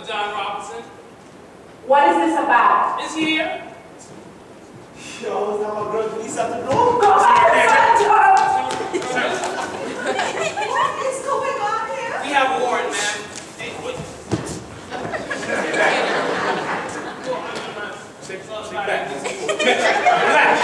Dr. John Robinson. What is this about? It's here. Yo, it's not my girl. You need something. Go ahead, What is going on here? We have Warren, man. Hey, what? Relax. Relax.